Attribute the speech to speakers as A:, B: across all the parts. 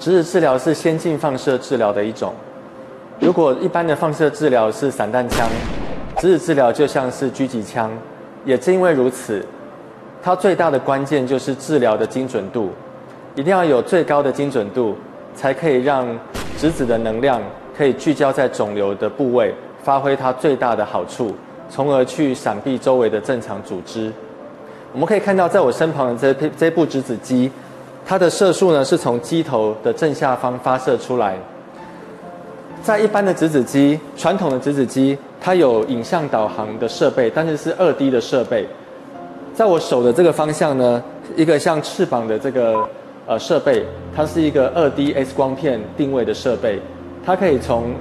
A: 质子治疗是先进放射治疗的一种。如果一般的放射治疗是散弹枪，质子治疗就像是狙击枪。也正因为如此，它最大的关键就是治疗的精准度，一定要有最高的精准度，才可以让质子的能量可以聚焦在肿瘤的部位，发挥它最大的好处，从而去闪避周围的正常组织。我们可以看到，在我身旁的这这部质子机，它的射速呢是从机头的正下方发射出来。在一般的质子机，传统的质子机，它有影像导航的设备，但是是二 D 的设备。在我手的这个方向呢，一个像翅膀的这个呃设备，它是一个二 D X 光片定位的设备，它可以从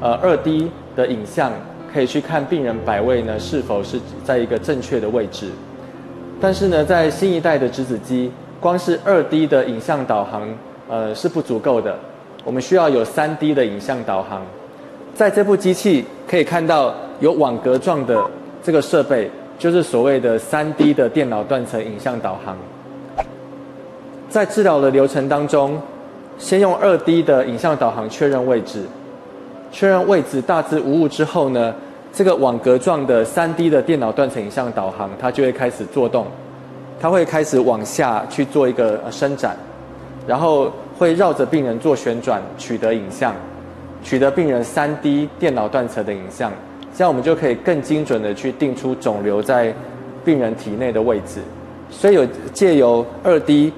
A: 呃二 D 的影像可以去看病人摆位呢是否是在一个正确的位置。但是呢，在新一代的质子机，光是二 D 的影像导航呃是不足够的。我们需要有三 D 的影像导航，在这部机器可以看到有网格状的这个设备，就是所谓的三 D 的电脑断层影像导航。在治疗的流程当中，先用二 D 的影像导航确认位置，确认位置大致无误之后呢，这个网格状的三 D 的电脑断层影像导航它就会开始做动，它会开始往下去做一个伸展，然后。会绕着病人做旋转，取得影像，取得病人三 D 电脑断层的影像，这样我们就可以更精准的去定出肿瘤在病人体内的位置。所以有借由二 D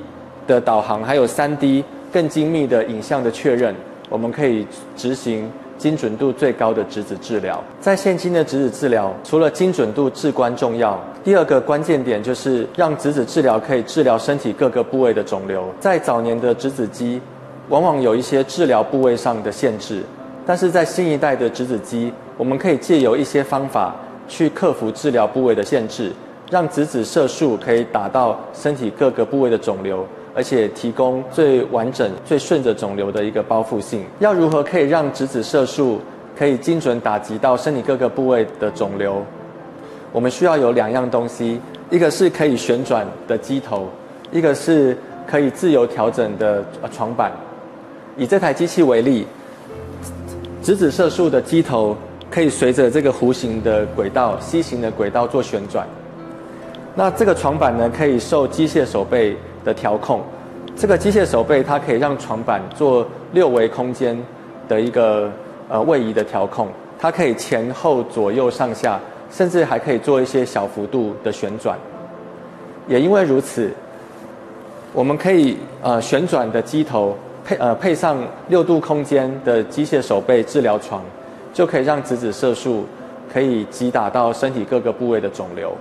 A: 的导航，还有三 D 更精密的影像的确认，我们可以执行。精准度最高的质子治疗，在现今的质子治疗，除了精准度至关重要，第二个关键点就是让质子治疗可以治疗身体各个部位的肿瘤。在早年的质子机，往往有一些治疗部位上的限制，但是在新一代的质子机，我们可以借由一些方法去克服治疗部位的限制，让质子射速可以打到身体各个部位的肿瘤。而且提供最完整、最顺着肿瘤的一个包覆性。要如何可以让质子射速可以精准打击到身体各个部位的肿瘤？我们需要有两样东西：一个是可以旋转的机头，一个是可以自由调整的床板。以这台机器为例，质子射速的机头可以随着这个弧形的轨道、C 型的轨道做旋转。那这个床板呢，可以受机械手背。的调控，这个机械手背它可以让床板做六维空间的一个呃位移的调控，它可以前后左右上下，甚至还可以做一些小幅度的旋转。也因为如此，我们可以呃旋转的机头配呃配上六度空间的机械手背治疗床，就可以让质子射速可以击打到身体各个部位的肿瘤。